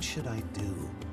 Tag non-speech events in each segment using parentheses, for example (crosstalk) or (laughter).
What should I do?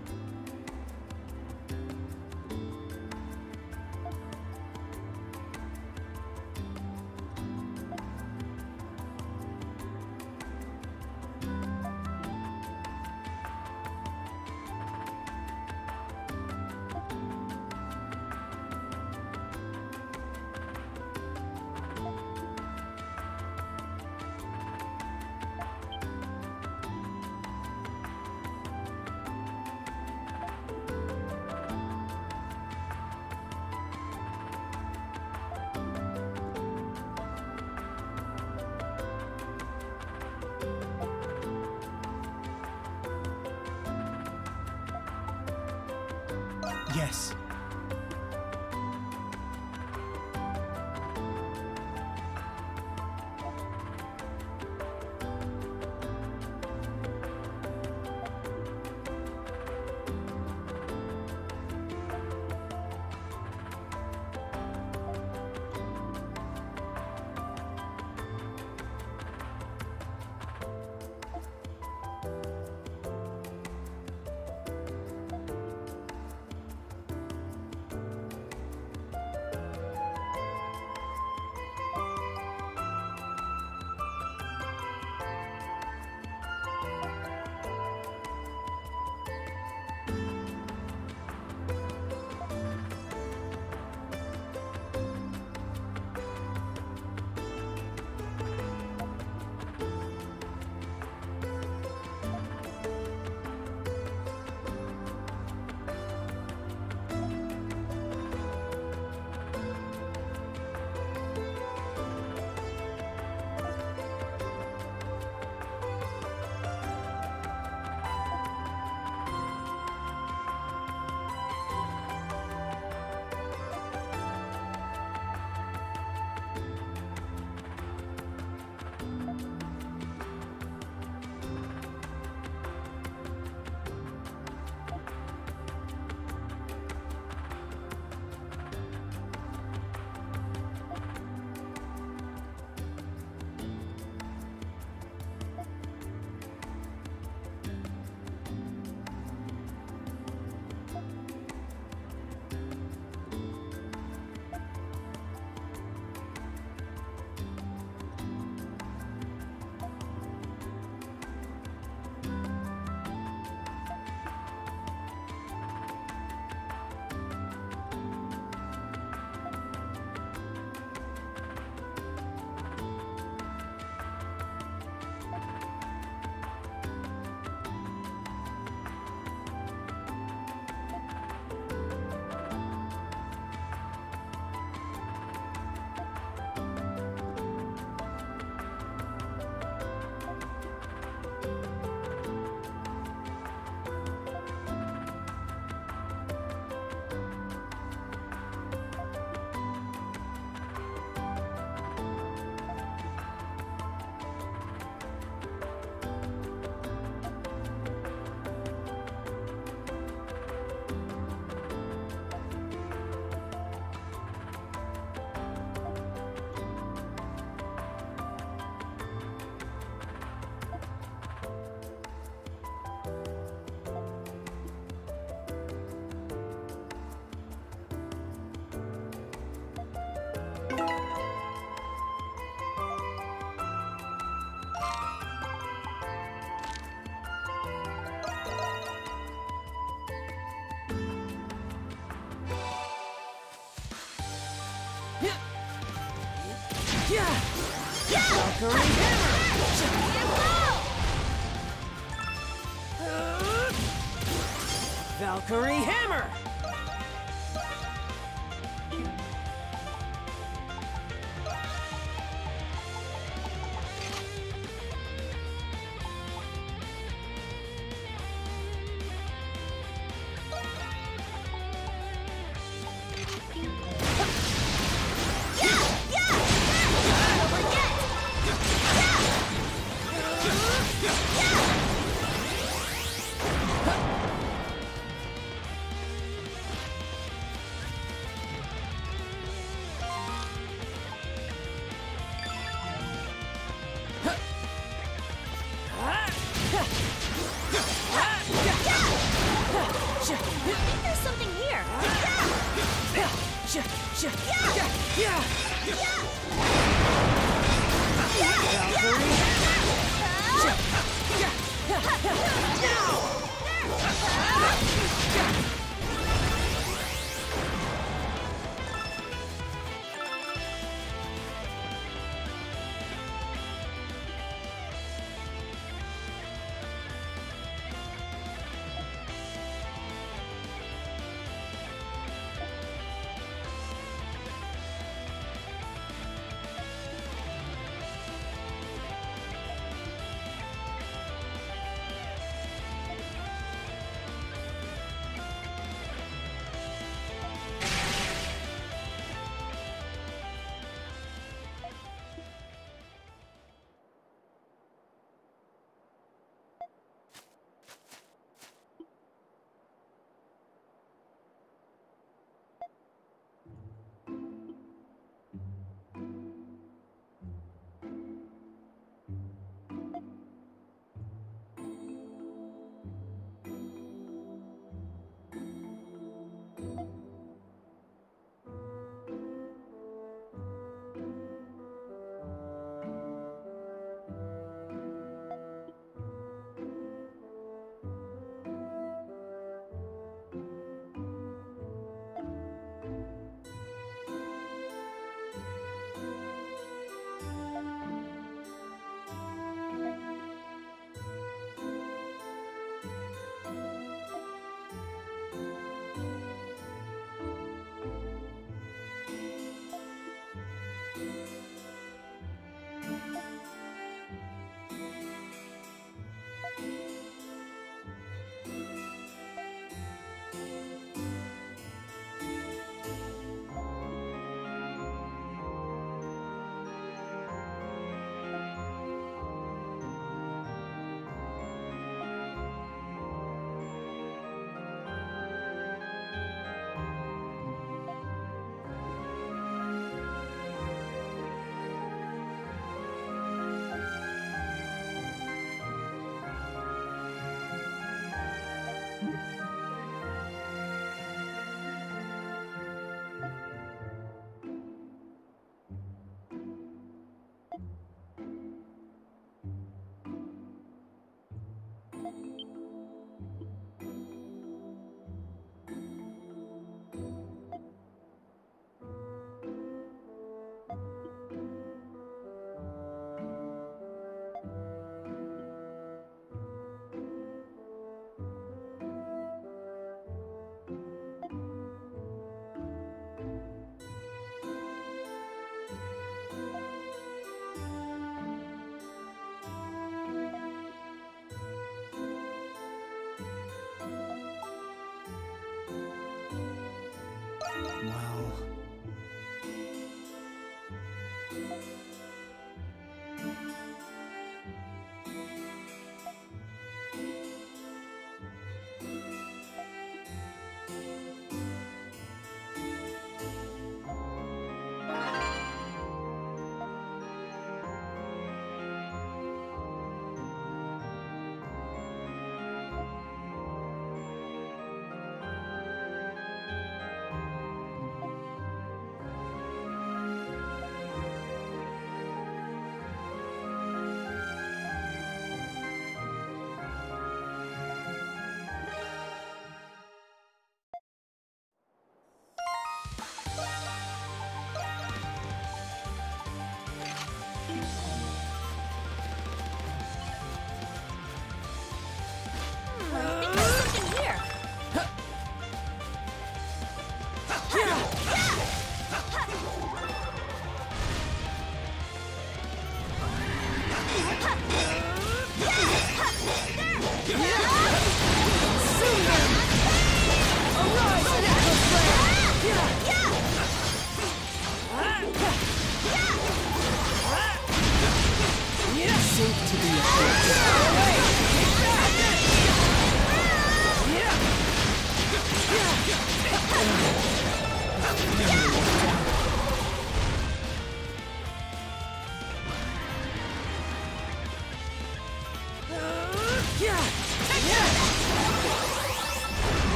Valkyrie Valkyrie Hammer!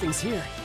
Something's here.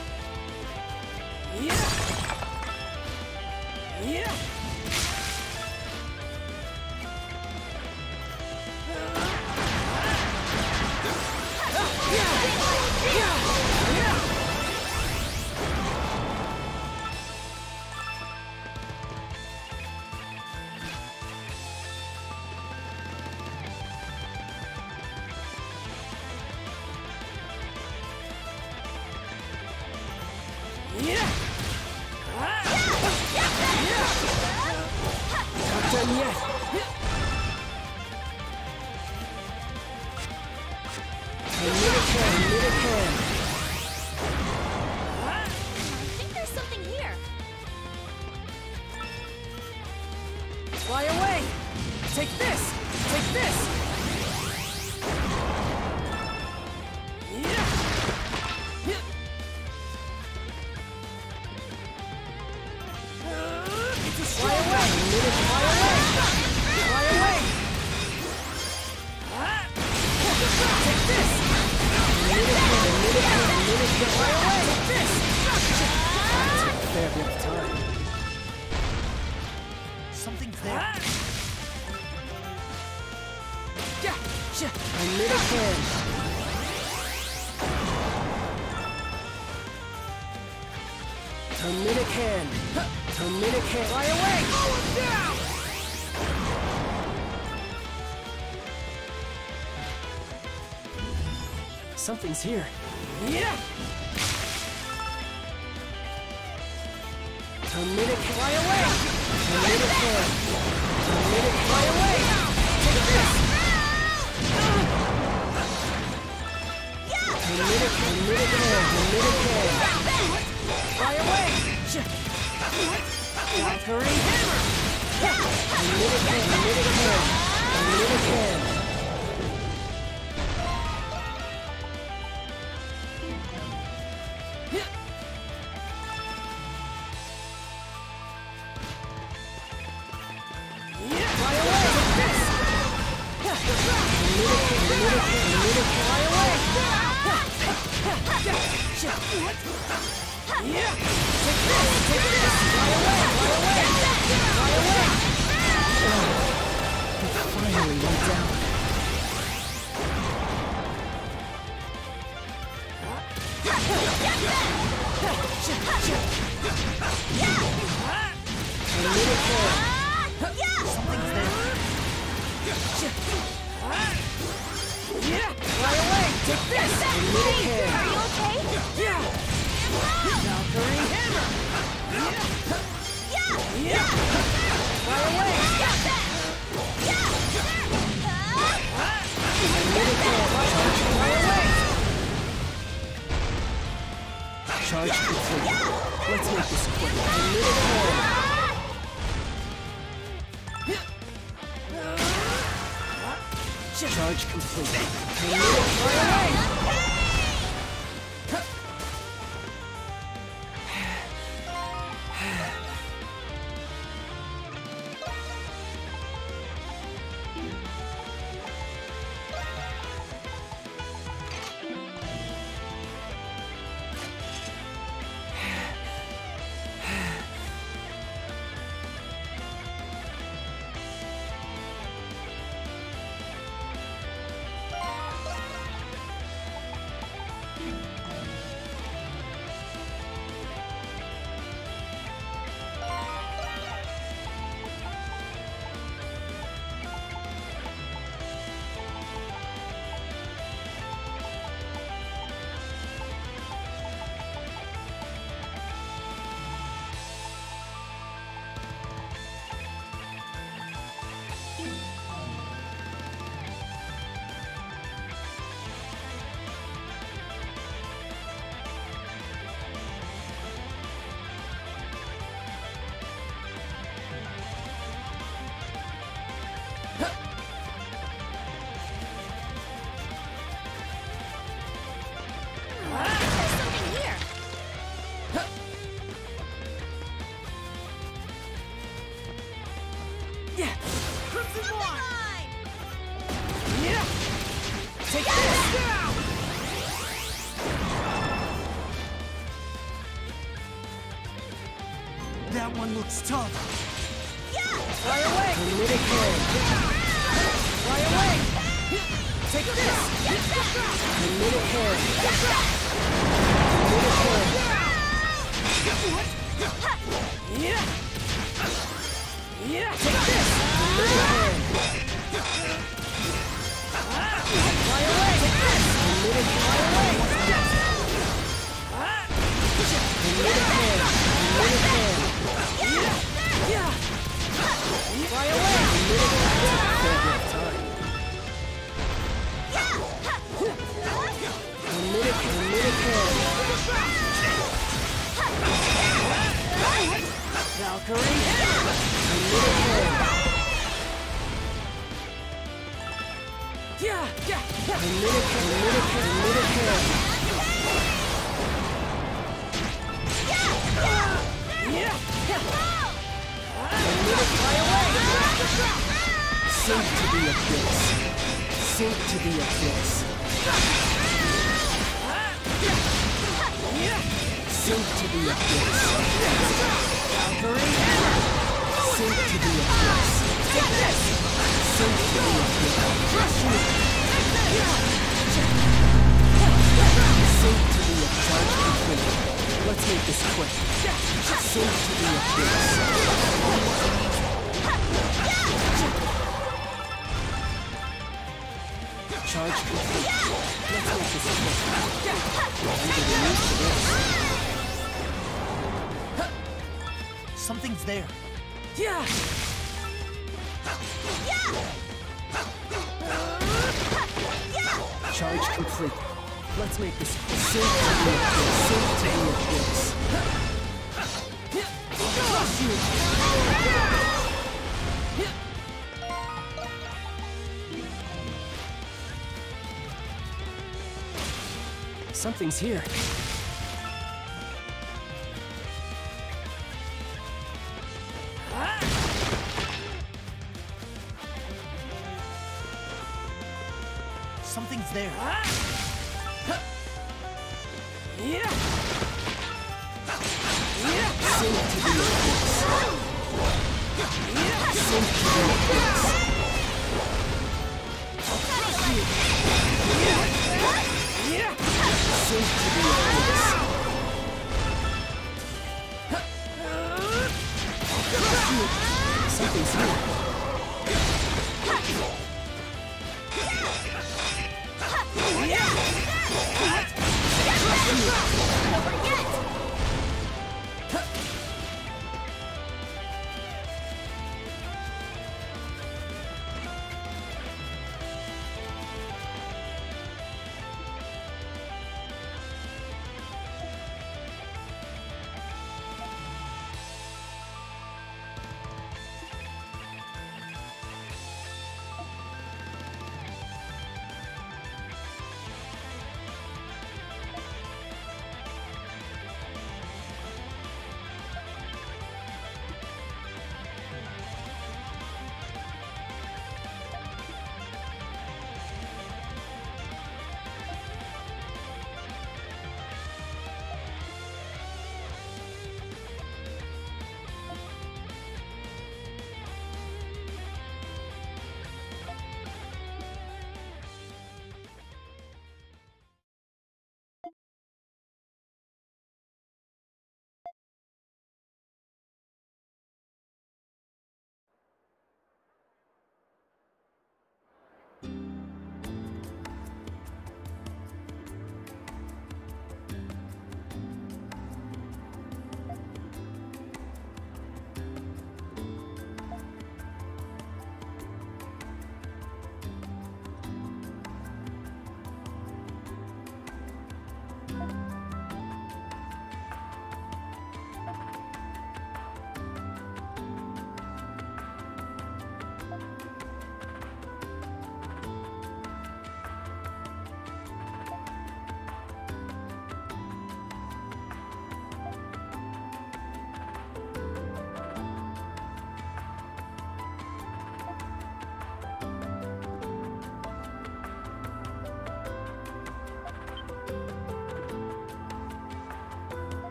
Something's here. Yeah! Terminic fly away! Terminic hand! Terminic fly away! Take this! Terminic, Terminic hand! Terminic hand! Fly away! Valkyrie! Terminic hand! Terminic hand! Terminic hand! Charge complete. Yeah. Let's make this quick. Charge complete. Committed fire away! Looks tough. Fly away! Hand. Fly away! Take this! Yeah! Yeah! Take this! Fly away! Take this! Fly away! Sink to the abyss. Sink to the abyss. Take this! Sink to to the abyss. Charge complete. Let's make this quick. Charge complete. Let's make this quick. Something's there. Yeah! Charge complete. Let's make this quick. Sink to the abyss. Sink to the abyss. Crush you! Something's here. Something's here. Stop!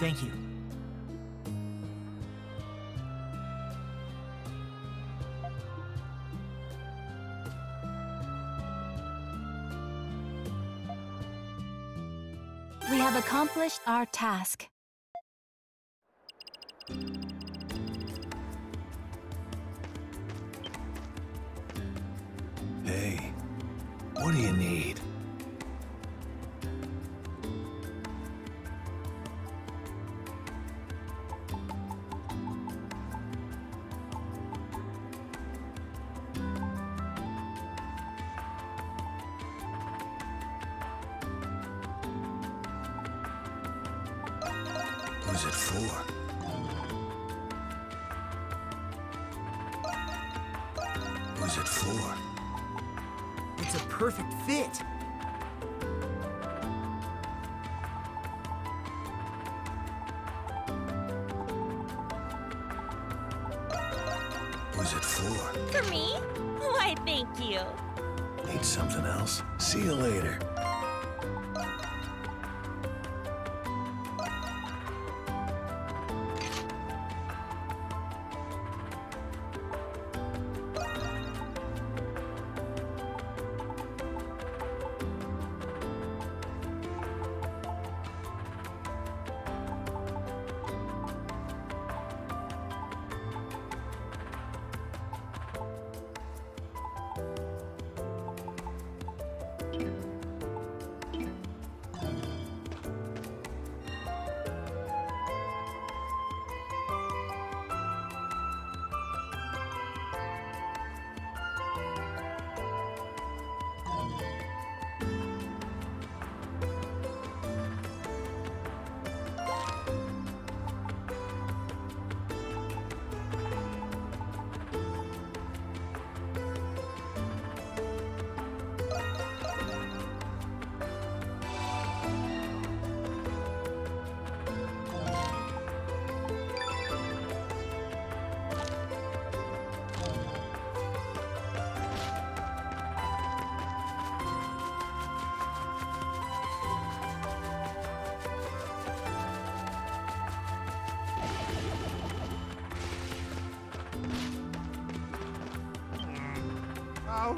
Thank you. We have accomplished our task.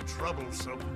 Troublesome.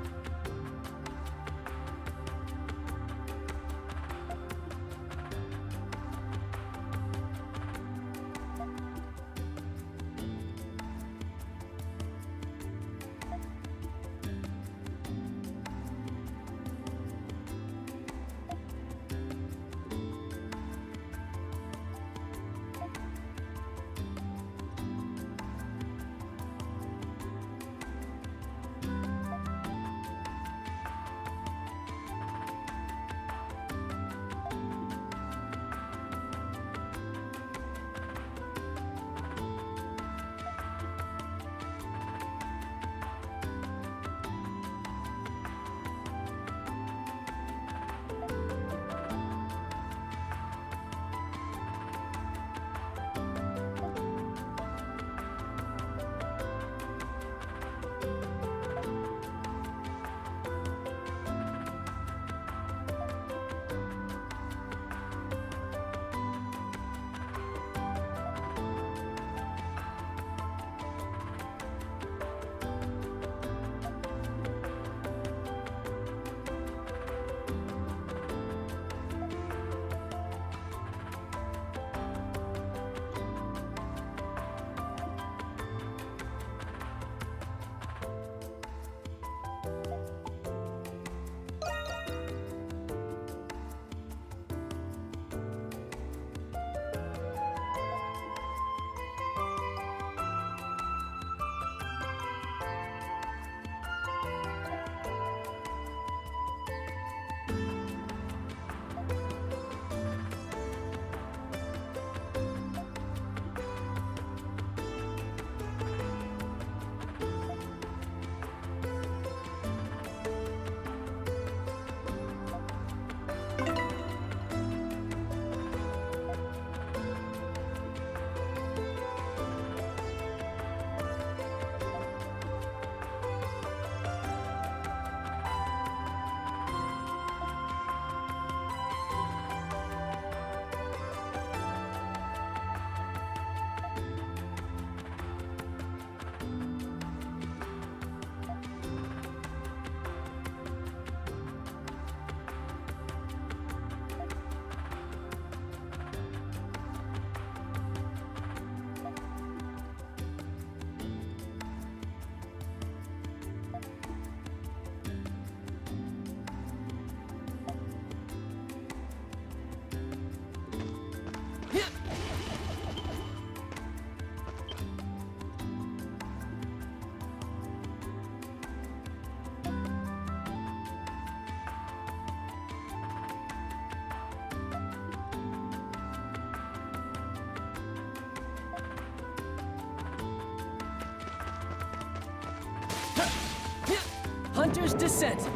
Hunter's Descent.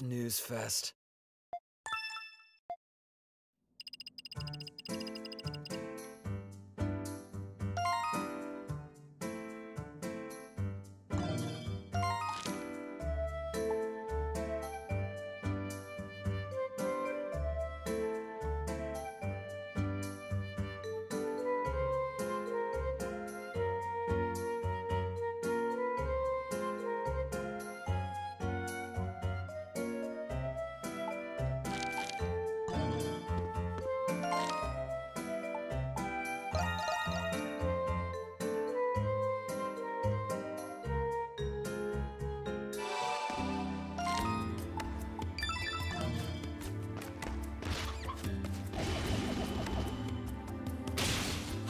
What a snooze fest.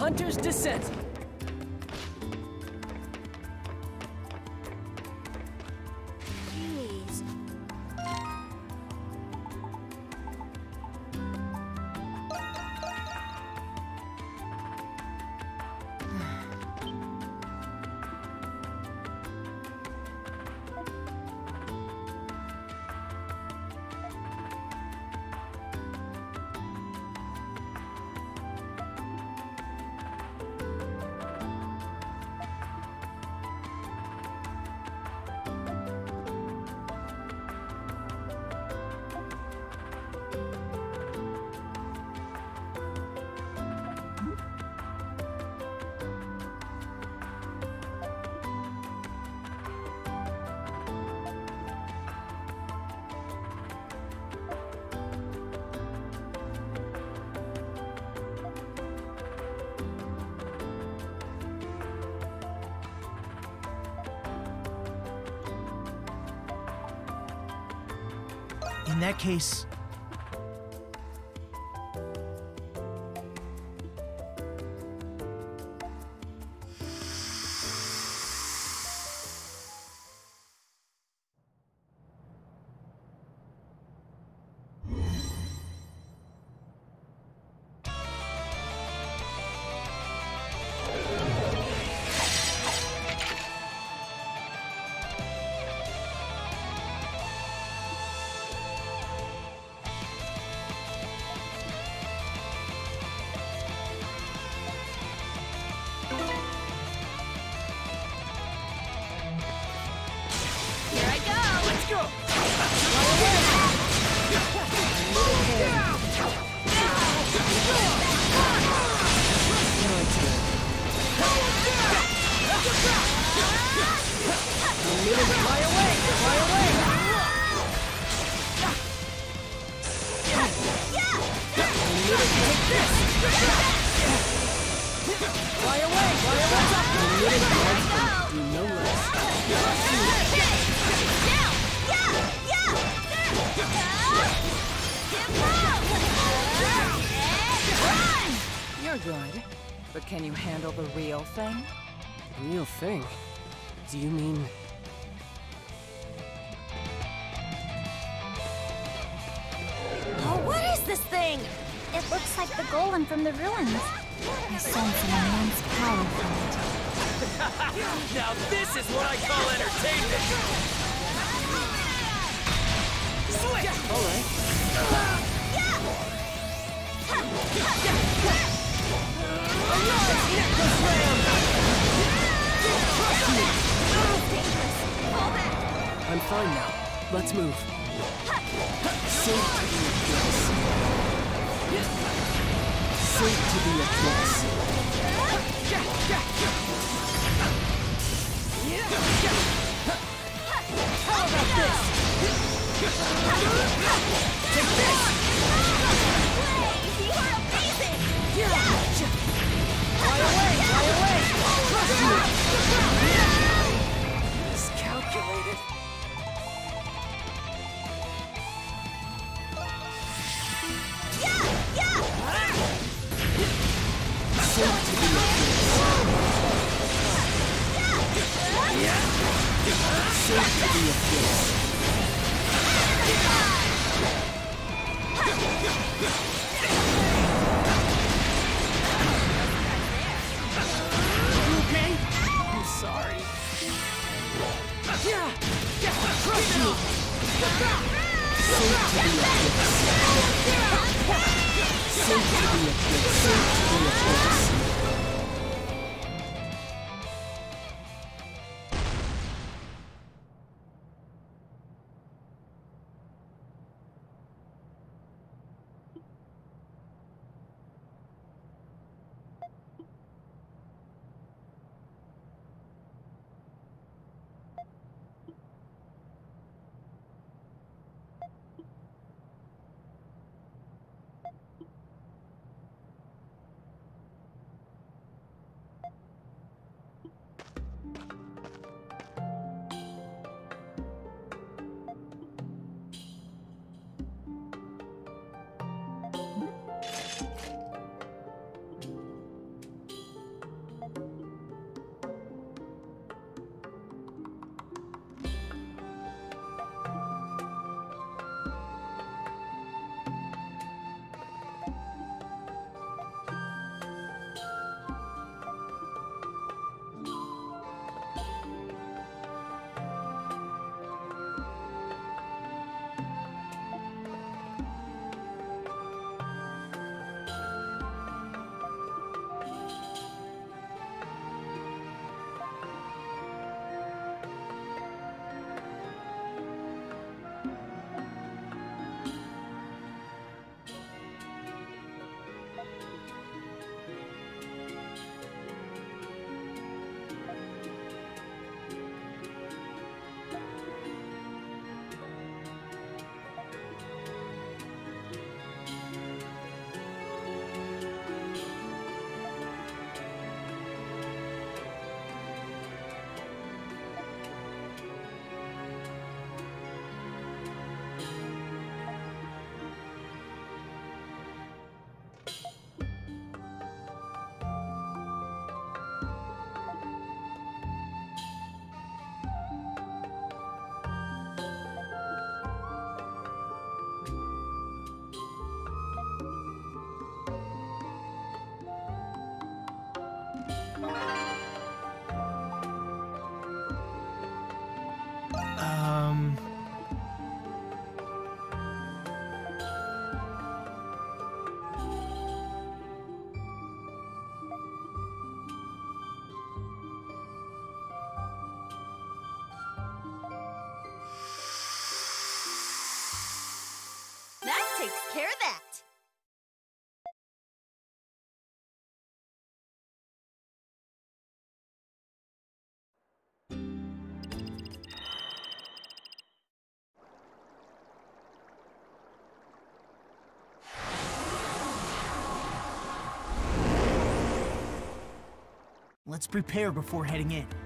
Hunter's Descent. In thing? Real thing? Do you mean... Oh, what is this thing? It looks like the golem from the ruins. I sense an immense power from it. (laughs) Now this is what I call entertainment! All right. (laughs) I'm fine now. Let's move. Sink to the abyss. Sink to the abyss. You are amazing! Fly away! Fly away! Trust me! Miscalculated. Sink to the abyss. Yeah. Let's prepare before heading in.